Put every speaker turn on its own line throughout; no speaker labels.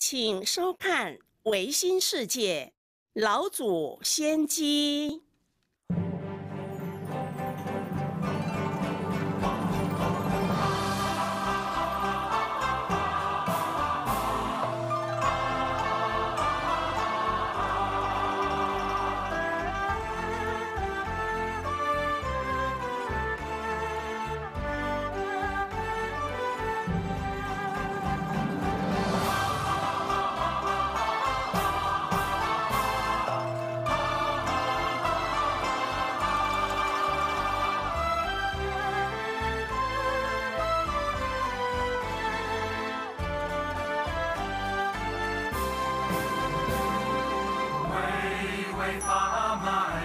请收看《维新世界》，老祖先机。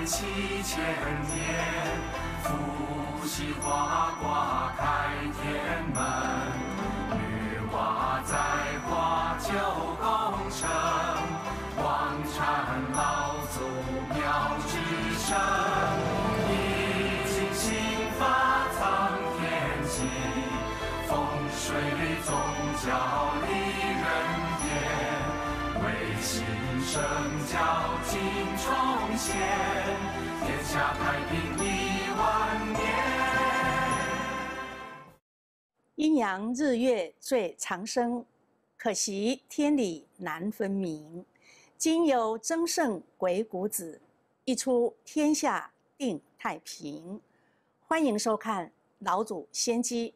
七千年，伏羲花挂开天门，女娲在花九宫城，王禅老祖妙智深，易经心法藏天机，风水宗教新圣教今重现，天下太平一万年。
阴阳日月最长生，可惜天理难分明。今有争胜鬼谷子，一出天下定太平。欢迎收看老祖先机。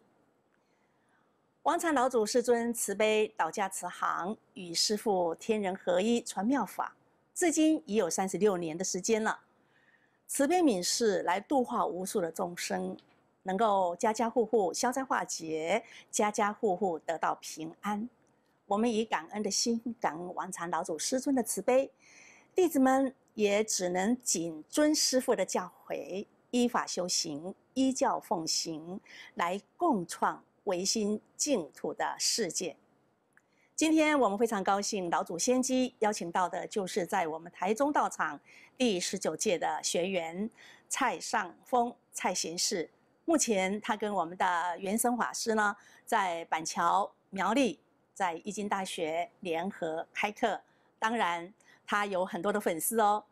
王禅老祖师尊慈悲道家慈航，与师父天人合一传妙法，至今已有三十六年的时间了。慈悲悯视来度化无数的众生，能够家家户户消灾化解，家家户户得到平安。我们以感恩的心，感恩王禅老祖师尊的慈悲，弟子们也只能谨遵师父的教诲，依法修行，依教奉行，来共创维新净土的世界。今天我们非常高兴，老祖先机邀请到的就是在我们台中道场第十九届的学员蔡尚峰蔡贤士。目前他跟我们的元生法师呢，在板桥苗栗，在易经大学联合开课。当然，他有很多的粉丝哦。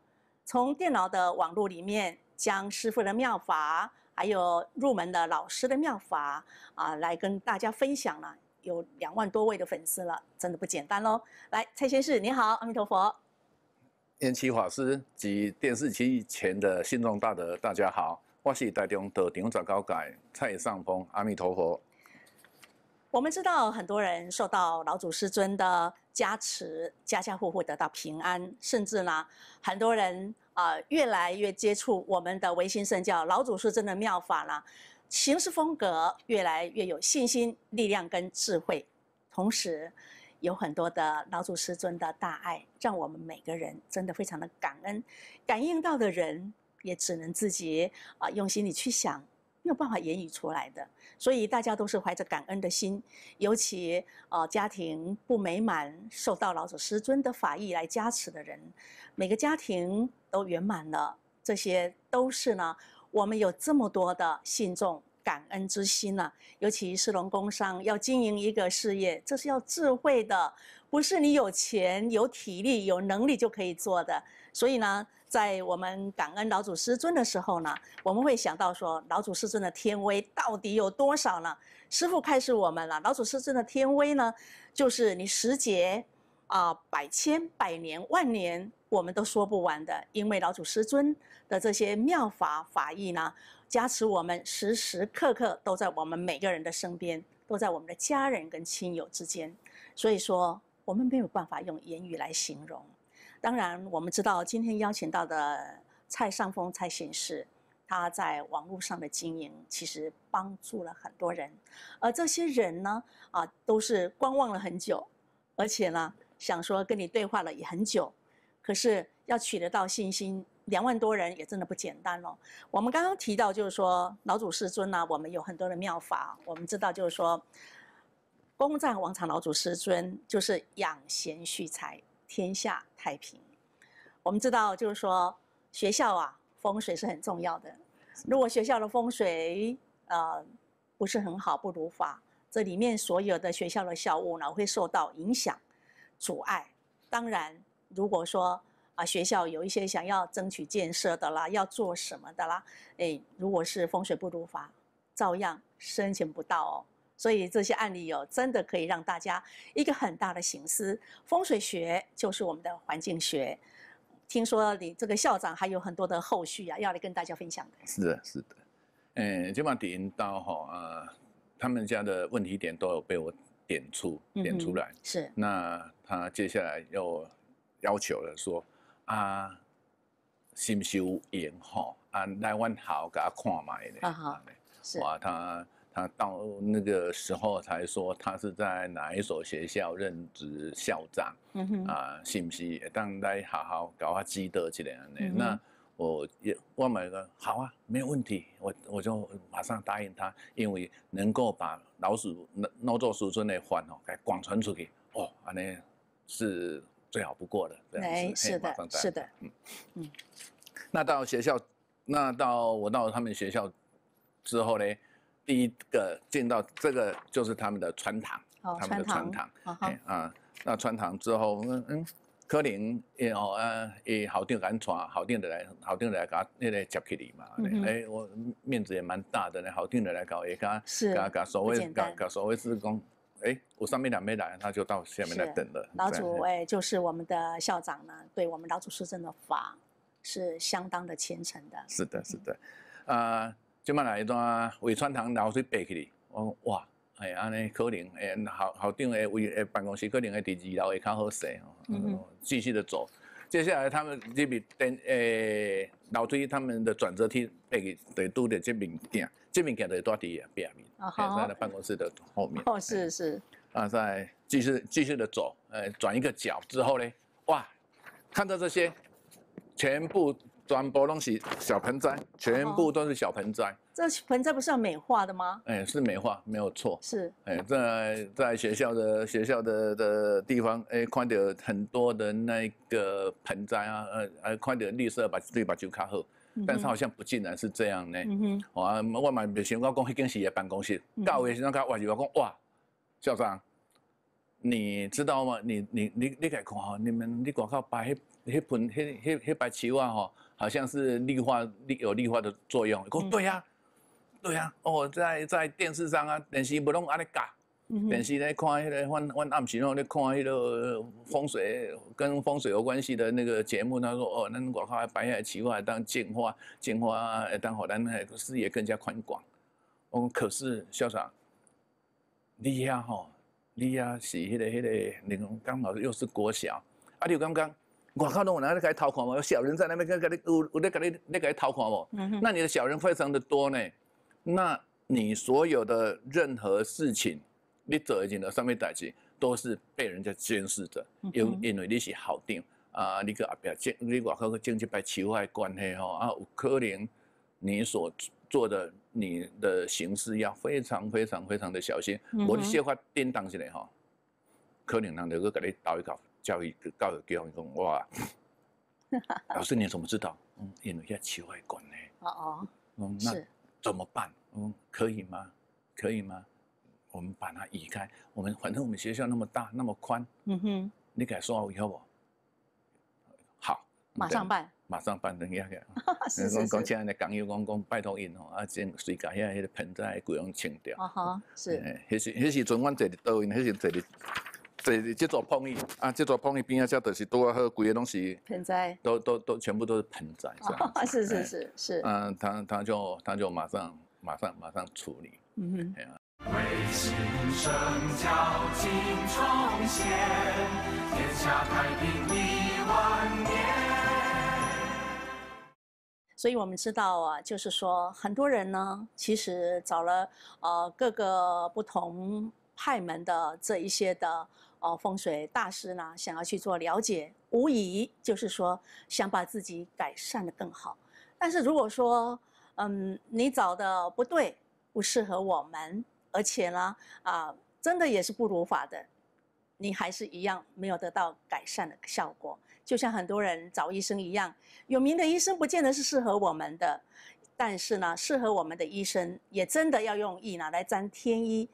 从电脑的网络里面，将师傅的妙法，还有入门的老师的妙法啊，来跟大家分享了。有两万多位的粉丝了，真的不简单喽！来，蔡先生你好，阿弥陀佛。
延期法师及电视机前的信众大德，大家好，我是台中的顶长高改蔡尚峰，阿弥陀佛。
我们知道很多人受到老祖师尊的加持，家家户户得到平安，甚至呢，很多人啊、越来越接触我们的维新圣教老祖师尊的妙法了，行事风格越来越有信心、力量跟智慧，同时有很多的老祖师尊的大爱，让我们每个人真的非常的感恩。感应到的人也只能自己啊、用心里去想，没有办法言语出来的。所以大家都是怀着感恩的心，尤其呃家庭不美满，受到老祖师尊的法义来加持的人，每个家庭都圆满了，这些都是呢我们有这么多的信众感恩之心呢、尤其是龙工商要经营一个事业，这是要智慧的，不是你有钱、有体力、有能力就可以做的。所以呢，在我们感恩老祖师尊的时候呢，我们会想到说，老祖师尊的天威到底有多少呢？师父开示我们了，老祖师尊的天威呢，就是你时劫啊、百千、百年、万年，我们都说不完的。因为老祖师尊的这些妙法法义呢，加持我们时时刻刻都在我们每个人的身边，都在我们的家人跟亲友之间。所以说，我们没有办法用言语来形容。当然，我们知道今天邀请到的蔡尚峰蔡贤士，他在网络上的经营其实帮助了很多人，而这些人呢，啊，都是观望了很久，而且呢，想说跟你对话了也很久，可是要取得到信心，两万多人也真的不简单哦。我们刚刚提到就是说老祖师尊呢、我们有很多的妙法，我们知道就是说，公赞王禅老祖师尊就是养贤蓄才，天下太平。我们知道就是说学校啊风水是很重要的，如果学校的风水呃不是很好，不如法，这里面所有的学校的校务呢会受到影响。阻碍。当然，如果说啊学校有一些想要争取建设的啦，要做什么的啦，哎，如果是风水不如法，照样申请不到哦。所以这些案例有真的可以让大家一个很大的醒思。风水学就是我们的环境学。听说你这个校长还有很多的后续啊，要来跟大家分享的。
是的，是的。嗯，今晚点到哈啊，他们家的问题点都有被我点出点出来。
是。
那他接下来又要求了说啊，是不是有缘哈？啊，来阮好给他看卖的。
啊哈。是。
哇，他。他到那个时候才说他是在哪一所学校任职校长，啊，是不是当来好好搞下积德起来呢？那我也我买个好啊，没有问题，我我就马上答应他，因为能够把老鼠那老做鼠村的话哦，给广传出去，哦，安尼是最好不过的。
哎，是的，是的，嗯
嗯。那到学校，那到我到他们学校之后呢？第一个见到这个就是他们的穿堂，他们的穿堂，啊，那穿堂之后，嗯嗯，可能也哦呃也好定敢穿，好定的来，好定的来搞那个接起你嘛，哎，我面子也蛮大的呢，好定的来搞也搞，
是，
搞搞所谓搞搞所谓施工，哎，我上面两没来，他就到下面来等了。
老祖哎，就是我们的校长呢，对我们老祖师真的法是相当的虔诚的。
是的，是的，啊。即摆来一段伟川堂流水爬起哩，我讲哇，哎安尼可能诶，校校长诶位诶办公室可能会伫二楼会较好势哦。继续的走，接下来他们这边等诶楼梯他们的转折梯爬起，对拄着这面镜，这面镜在多伫啊边面，在办公室的后面。
哦，是是。
啊，再继续继续的走，呃，转一个角之后呢，哇，看到这些，全部。全部都是小盆栽，全部都是小盆栽。
这盆栽不是要美化的吗？
哎，是美化，没有错。
是，
哎，在在学校的学校的的地方，哎，看到很多的那个盆栽啊，呃，呃，看到绿色把绿把就卡好，但是好像不尽然是这样呢。嗯哼。我我嘛没想到讲，迄间是的办公室，到位时阵甲我就讲，哇，校长，你知道吗？你你你你看哈，你们你广告摆迄迄盆迄迄迄摆树啊吼。好像是绿化，绿有绿化的作用。讲对呀，对呀。哦，在在电视上啊，电视不拢安尼教。电视咧看迄个，阮阮暗时拢咧看迄个风水跟风水有关系的那个节目。他说哦，咱外口摆下奇怪当净化，净化当好咱视野更加宽广。哦，可是校长，你呀吼，你呀是迄个迄个，你刚好又是国小，啊，你刚刚。我靠，拢有人在偷看嘛？有小人在那边跟跟你有有在跟你在跟你偷看无？那你的小人非常的多呢。那你所有的任何事情，你做一件的上面代志，都是被人家监视着，因因为你是好定啊，你个阿表经你外口个经济摆奇怪关系吼啊，有可能你所做的你的形式要非常非常非常的小心，我的说话颠当起来哈，可能人就去给你倒一搞。教育教育教育讲哇，老师你怎么知道？嗯，因为要奇外观呢。哦哦。嗯，那怎么办？嗯，可以吗？可以吗？我们把它移开。我们反正我们学校那么大，那么宽。嗯哼。你敢说以后不？好。
马上办。
马上办，等一下。
是是是。
讲现在的港友讲讲拜托因吼，啊，先随家遐迄个盆栽规样清掉。
啊哈。是。
迄时迄时阵，阮坐伫倒位，迄时坐伫。这这座碰椅啊，这座碰椅边啊，这都是多好，贵的东西。
盆栽。
都都都全部都是盆栽，这样。
是是是是。
嗯，他他就他就马上马上马上处理。嗯哼。为新生交尽重现，天下太平一万
年。所以我们知道啊，就是说很多人呢，其实找了呃各个不同派门的这一些的。哦，风水大师呢，想要去做了解，无疑就是说想把自己改善的更好。但是如果说，嗯，你找的不对，不适合我们，而且呢，啊，真的也是不如法的，你还是一样没有得到改善的效果。就像很多人找医生一样，有名的医生不见得是适合我们的，但是呢，适合我们的医生也真的要用意呢来沾天医。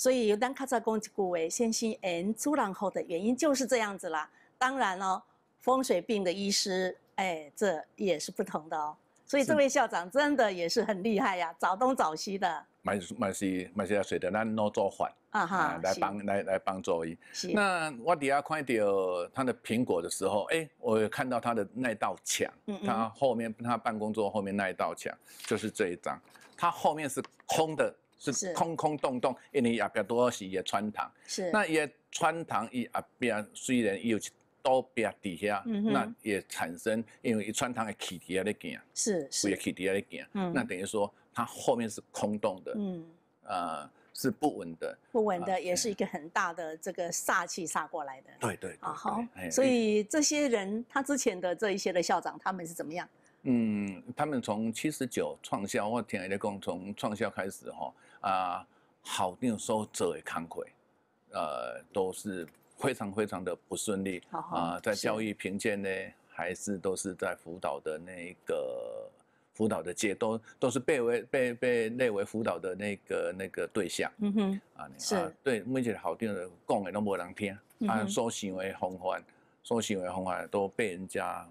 所以当卡扎公吉古为先心 N 猪然后的原因就是这样子啦。当然哦，风水病的医师，哎，这也是不同的哦。所以这位校长真的也是很厉害呀，早东早西的。
蛮蛮是蛮是要随着咱老做饭
啊哈，
来帮来来帮助伊。
是
那我底下看到他的苹果的时候，哎，我有看到他的那道墙，
嗯嗯
他后面他办公桌后面那一道墙就是这一张，他后面是空的，
是
是空空洞洞，因为也比较多是也穿堂。
是
那也穿堂伊后边虽然有一刀边底下，那也产生因为一穿堂的气体在咧行，
是是，
气体在咧行，
嗯
那等于说它后面是空洞的，
嗯，
呃，是不稳的。
不稳的
啊
也是一个很大的这个煞气煞过来的。
对对对
啊好所以这些人他之前的这一些的校长他们是怎么样？
嗯，他们从七十九创校，我听人家讲，从创校开始哈啊，好定收者的慷慨，呃，都是非常非常的不顺利啊，在教育评鉴呢，还是都是在辅导的那个辅导的阶，都都是被为被被列为辅导的那个那个对象
嗯哼，
啊，你
是
啊对，每一个好定的讲的都无人听，啊，所想的方法，所想的方法都被人家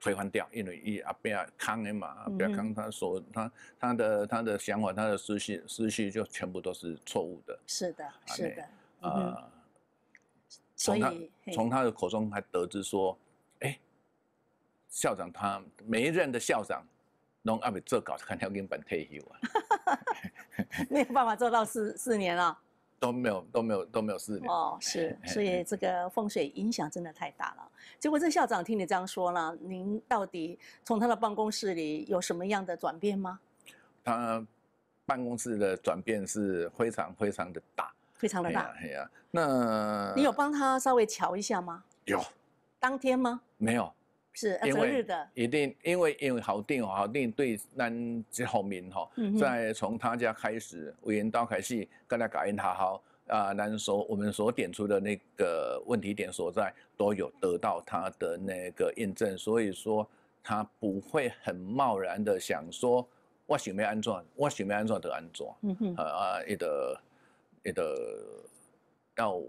推翻掉，因为一阿边康的嘛，阿边
嗯
康他所他他的他的想法，他的思绪思绪就全部都是错误的。
是的，是的，
啊。
所
从他
以
从他的口中还得知说，哎，校长他每一任的校长，拢阿未做搞看条根本退休啊，
没有办法做到四四年了。
都没有都没有都没有四年。
哦，是，所以这个风水影响真的太大了。结果这校长听你这样说了，您到底从他的办公室里有什么样的转变吗？
他办公室的转变是非常非常的大，
非常的大
哎呀，那
你有帮他稍微瞧一下吗？
有
当天吗？
没有？
是呃
因为
择日的。
一定因为因为好定哦，好定对咱这后面哈在从他家开始，委员到开始跟他感应他好啊，咱所我们所点出的那个问题点所在，都有得到他的那个验证，所以说他不会很贸然的想说，我想要安怎，我想要安怎就安怎，
嗯哼，
啊啊，一的一的要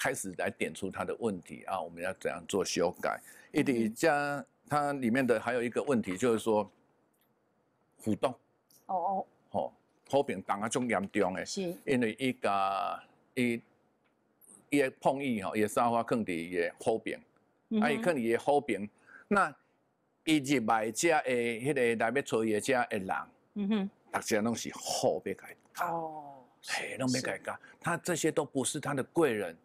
开始来点出他的问题啊，我们要怎样做修改？一的加它里面的还有一个问题就是说，互动。
哦哦，
吼，好评当啊种严重诶，
是，
因为伊甲伊伊的碰伊吼，伊的沙发放伫伊的好评，
嗯
啊伊
哼
放伫伊的好评，那伊入来遮的迄个来要找伊的遮的人，
嗯哼，
大家拢是好别改。
哦，
嘿，都没改革，他这些都不是他的贵人，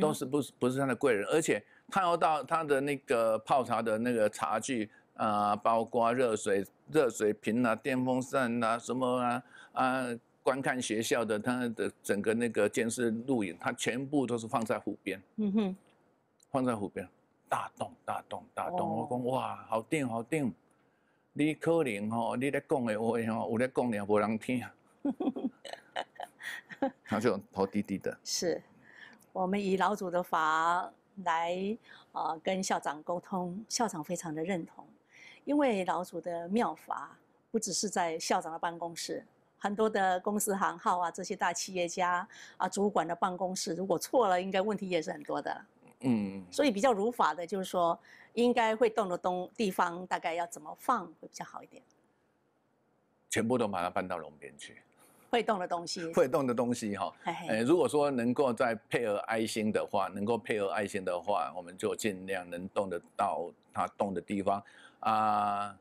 都是不是不是他的贵人，而且他要到他的那个泡茶的那个茶具啊、包括热水热水瓶啊、电风扇啊什么啊啊，观看学校的他的整个那个监视录影，他全部都是放在湖边，
嗯哼，
放在湖边，大洞大洞大洞，
哦
我讲哇，好顶好顶，你可能吼，你咧讲的话吼，有咧讲了无人听。他就头低低的，
是，我们以老祖的法来呃跟校长沟通，校长非常的认同，因为老祖的妙法不只是在校长的办公室，很多的公司行号啊，这些大企业家啊，主管的办公室，如果错了，应该问题也是很多的。
嗯，
所以比较如法的，就是说应该会动的东地方，大概要怎么放会比较好一点。
全部都把它搬到龙边去。
会动的东西，
会动的东西哈，
嘿嘿。
呃，如果说能够再配合爱心的话，能够配合爱心的话，我们就尽量能动得到它动的地方。啊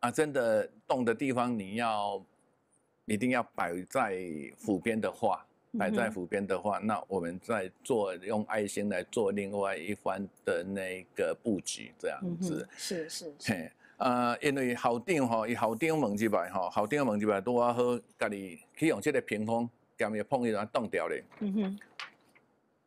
啊，真的动的地方，你要一定要摆在府边的话，摆在府边的话，那我们再做用爱心来做另外一番的那个布局，这样
嗯
子。
哼，。是是。是，
嘿，呃，因为校长吼，伊校长问一摆吼，校长问一摆拄啊好，家己去用即个屏风，兼伊碰伊啊冻掉咧，
嗯哼，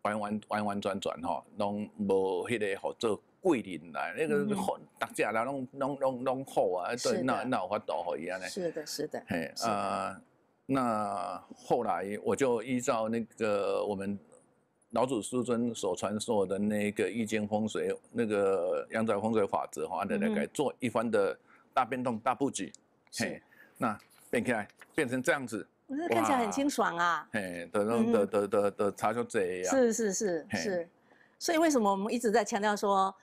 完完完完全全吼，拢无迄个好做桂林来，那个好，大家啦拢拢拢拢好啊，对，那那有法度互伊安尼。
是的，是的，
嘿，
啊
呃，那后来我就依照那个我们老祖师尊所传授的那个易经风水那个阳宅风水法则哈，来来改做一番的大变动、大布局。嘿，那变起来变成这样子，
我这看起来很清爽啊。
嘿，的那
嗯
的的的的差就这样。
是是是是，所以为什么我们一直在强调说，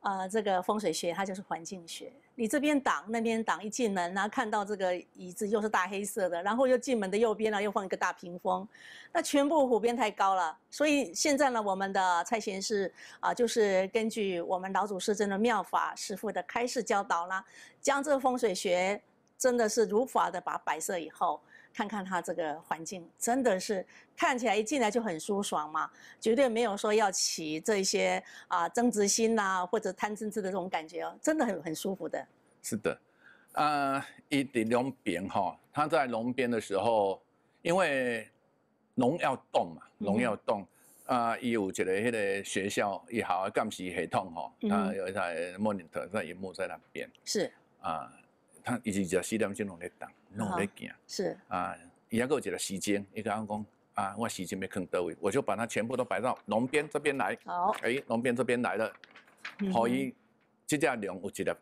呃，这个风水学它就是环境学。你这边挡那边挡，一进门然后看到这个椅子又是大黑色的，然后又进门的右边呢又放一个大屏风，那全部湖边太高了。所以现在呢，我们的蔡贤士啊、就是根据我们老祖师真的妙法师傅的开示教导啦，将这个风水学真的是如法的把它摆设以后。看看它这个环境，真的是看起来一进来就很舒爽嘛，绝对没有说要起这些啊、争执心呐、或者贪嗔痴的这种感觉哦，真的很很舒服的。
是的，啊，伊伫龙边哈，他在龙边的时候，因为龙要动嘛，
嗯
龙要动。啊，伊有一个迄个学校也好的监视系统吼，
嗯
啊有一台 monitor 在荧幕在那边
是
啊，他一直就四点钟拢在动，拢在行
是，
啊，伊还有一个时间，伊甲我讲啊，我时间要放倒位，我就把它全部都摆到龙边这边来，
好，
哎，龙边这边来了，
嗯
可以，这只龙有一粒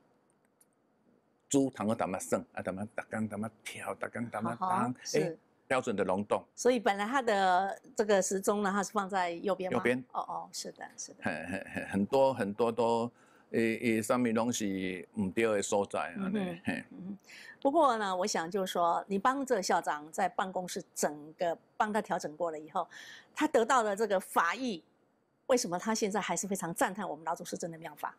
猪，通个淡仔耍，啊，淡仔逐工淡仔跳，逐工淡仔
好好
当，
是
标准的龙洞，
所以本来它的这个时钟呢，它是放在右边？
右边
哦哦，是的，是的，
很很很多很多都，诶诶，上面拢是唔对的所在，安尼
嗯嗯。不过呢，我想就是说，你帮这个校长在办公室整个帮他调整过了以后，他得到了这个法益，为什么他现在还是非常赞叹我们老祖师真的妙法？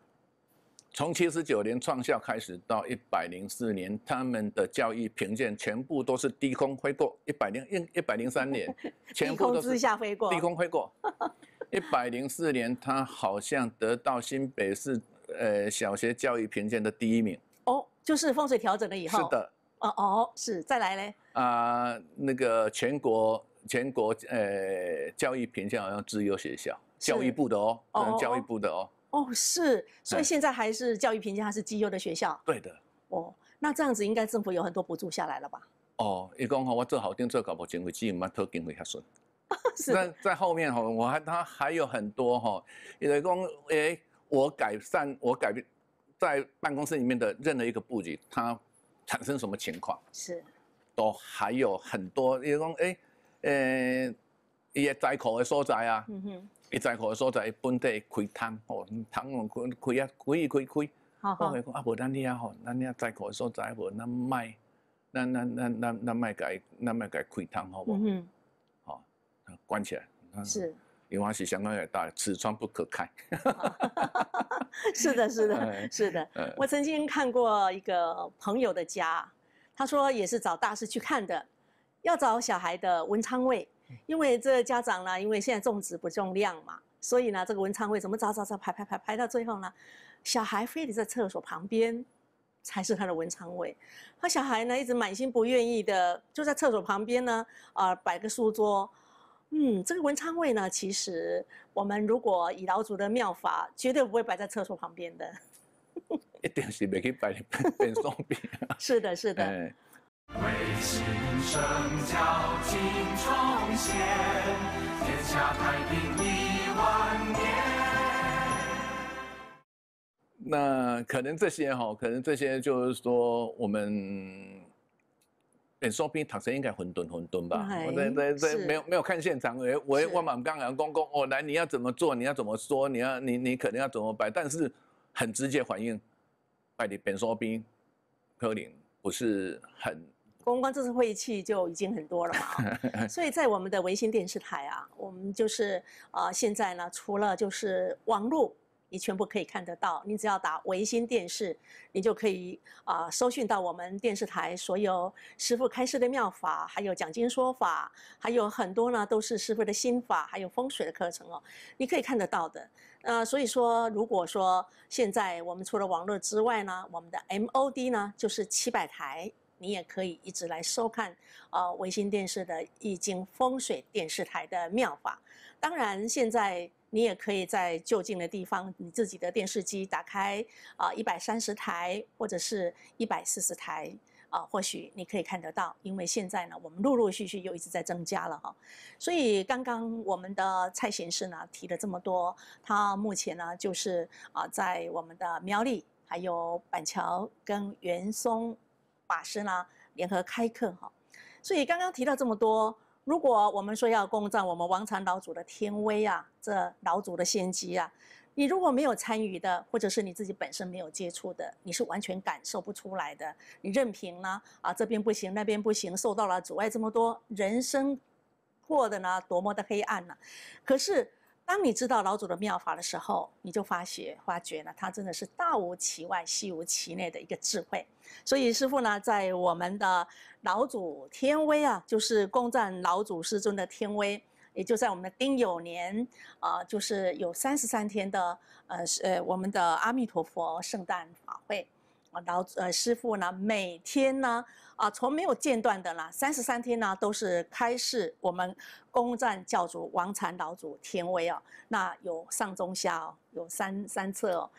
从七十九年创校开始到一百零四年，他们的教育评鉴全部都是低空飞过，一百零一一百零三年，全
低空之
部都是
下飞过，
低空飞过。一百零四年，他好像得到新北市呃小学教育评鉴的第一名。
哦，就是风水调整了以后，
是，的，
哦哦，是，再来嘞，
啊、那个全国全国呃教育评鉴好像自由学校，教育部的哦，
哦
嗯教育
哦
部的哦，
哦是，所以
哎
现在还是教育评价还是绩优的学校，
对的。
哦，那这样子应该政府有很多补助下来了吧？
哦，伊讲吼，我做好定做搞无经费，只毋捌讨经费遐顺。
是
在在后面哈，我还他还有很多哈，有的讲诶，我改善我改变在办公室里面的任何一个布局，它产生什么情况，
是，
都还有很多。伊讲诶，诶，伊的在库的所在啊，
嗯哼，
伊在库的所在，本地开摊哦，摊哦开开啊，开伊开开。
好好
我会讲啊，无咱遐吼，咱遐在库的所在，无咱卖，咱咱咱咱咱卖改，咱卖改开摊好无？
嗯
好，关起来。
哼，是，
因为它是相当也大，此窗不可开。
是的，是的，
哎
是的。
呃
我曾经看过一个朋友的家，他说也是找大师去看的，要找小孩的文昌位，因为这家长呢，因为现在种植不重量嘛，所以呢，这个文昌位怎么找找找排排排排到最后呢，小孩非得在厕所旁边才是他的文昌位。他小孩呢一直满心不愿意的，就在厕所旁边呢，啊、摆个书桌。嗯，这个文昌位呢，其实我们如果以老祖的妙法，绝对不会摆在厕所旁边的。
一定是袂去摆变双边。
是的，是的。
哎，
为新生教金重现，天下太平一万年。
那可能这些哈，可能这些就是说我们。变双边读生应该混沌混沌吧？
哎
我在在在
是
没有没有看现场，我我
是
我满刚刚公公哦，来你要怎么做？你要怎么说？你要你你可能要怎么摆？但是很直接反应，摆的变双边，柯林不是很
公关这次会气就已经很多了嘛、哦所以在我们的维新电视台啊，我们就是呃现在呢，除了就是网络，你全部可以看得到，你只要打维新电视，你就可以啊、搜寻到我们电视台所有师傅开示的妙法，还有讲经说法，还有很多呢都是师傅的心法，还有风水的课程哦，你可以看得到的。呃，所以说，如果说现在我们除了网络之外呢，我们的 MOD 呢就是七百台，你也可以一直来收看呃维新电视的易经风水电视台的妙法。当然，现在你也可以在就近的地方，你自己的电视机打开啊一百三十台或者是一百四十台。啊，或许你可以看得到，因为现在呢，我们陆陆续续又一直在增加了哈，所以刚刚我们的蔡贤士呢提了这么多，他目前呢就是啊在我们的苗栗还有板桥跟元松法师呢联合开课哈，所以刚刚提到这么多，如果我们说要攻占我们王禅老祖的天威啊，这老祖的先机啊，你如果没有参与的，或者是你自己本身没有接触的，你是完全感受不出来的。你任凭呢啊这边不行，那边不行，受到了阻碍这么多，人生过得呢多么的黑暗呢？可是。当你知道老祖的妙法的时候，你就发觉发觉呢，他真的是大无其外，细无其内的一个智慧。所以师父呢，在我们的老祖天威啊，就是攻占老祖师尊的天威，也就在我们的丁酉年啊，就是有三十三天的呃是呃我们的阿弥陀佛圣诞法会。老呃师傅呢，每天呢，啊，从没有间断的啦，三十三天呢，都是开示我们攻占教主王禅老祖天威哦。那有上中下哦，有三三册哦。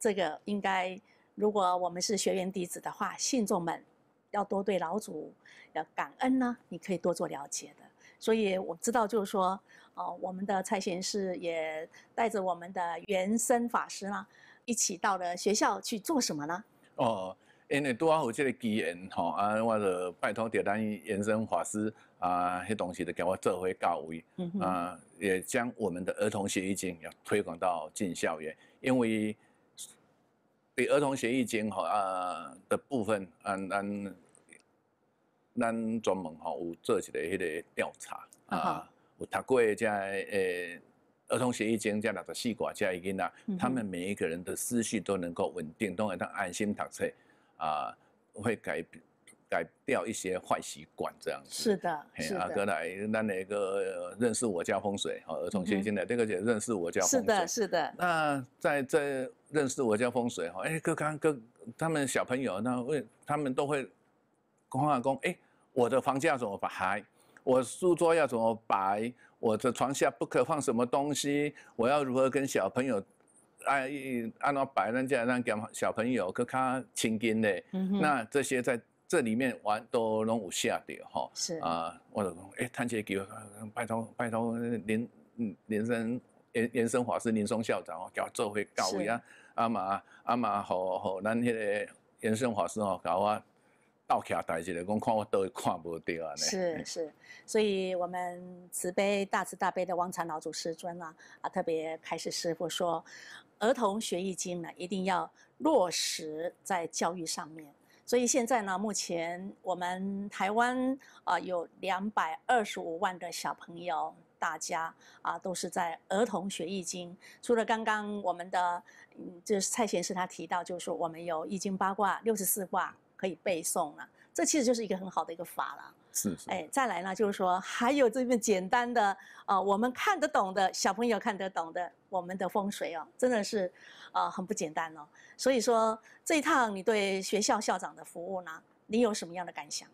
这个应该，如果我们是学员弟子的话，信众们要多对老祖要感恩呢。你可以多做了解的。所以我知道，就是说，哦，我们的蔡贤师也带着我们的原生法师呢，一起到了学校去做什么呢？
哦，因为拄好有即个机缘吼，啊，我就拜托着咱延伸法师啊，迄东西就给我做回教位，啊，也将我们的儿童协议经要推广到进校园，因为对儿童协议经吼啊的部分，啊，咱咱专门吼有做一个迄个调查啊，有读过这诶。儿童协议间加六十四寡加一囡仔，他们每一个人的思绪都能够稳定，都能够安心读册，啊，会改改掉一些坏习惯这样子。
是的，是的。
啊，哥来，那那个认识我家风水，哦，儿童协议间的这个姐认识我家风水。
是的，是的。
那在这认识我家风水，哈，哎，哥刚哥他们小朋友，那会他们都会公阿公，哎，我的房价怎么摆？我书桌要怎么摆？我的床下不可放什么东西？我要如何跟小朋友按按照摆人家让给小朋友更加亲近的？那这些在这里面玩都拢有下掉吼。
是
啊，我就讲，哎，谭姐给我拜托拜托林林生延延伸法师林松校长哦，给我做回教位啊，阿妈阿妈好好咱迄个延伸法师哦，搞我。倒起代志来讲，看我都看不掉啊！
是是，所以我们慈悲大慈大悲的王禅老祖师尊啊，啊，特别开始师傅说，儿童学易经呢，一定要落实在教育上面。所以现在呢，目前我们台湾啊，有两百二十五万的小朋友，大家啊，都是在儿童学易经。除了刚刚我们的，嗯，就是蔡贤师他提到，就是说我们有易经八卦六十四卦。可以背诵了，这其实就是一个很好的一个法了。
是是。哎，
再来呢，就是说还有这份简单的啊，我们看得懂的小朋友看得懂的，我们的风水哦，真的是啊很不简单哦。所以说这一趟你对学校校长的服务呢，你有什么样的感想？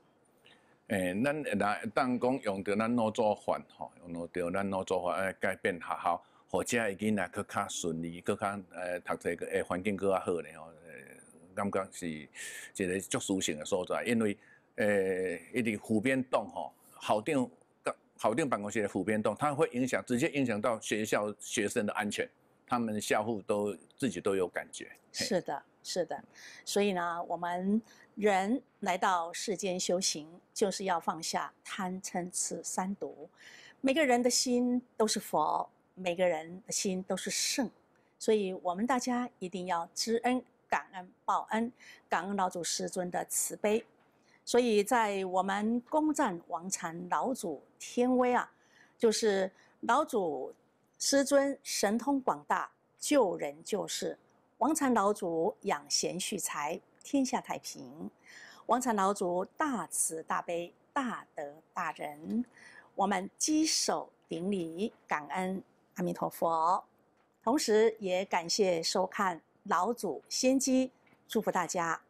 诶，咱来当讲用到咱老做法吼，用到咱老做法来改变学校，或者已经来更较顺利，更较诶读这个诶环境更较好咧吼。感觉是一个足舒性的所在，因为诶，一直湖边动吼，校长、校长办公室的湖边动，它会影响，直接影响到学校学生的安全，他们校护都自己都有感觉。
是的，是的，所以呢，我们人来到世间修行，就是要放下贪嗔痴三毒。每个人的心都是佛，每个人的心都是圣，所以我们大家一定要知恩。感恩报恩，感恩老祖师尊的慈悲，所以在我们攻占王禅老祖天威啊，就是老祖师尊神通广大，救人救世。王禅老祖养贤蓄才，天下太平。王禅老祖大慈大悲，大德大仁。我们稽首顶礼，感恩阿弥陀佛，同时也感谢收看。老祖先机，祝福大家。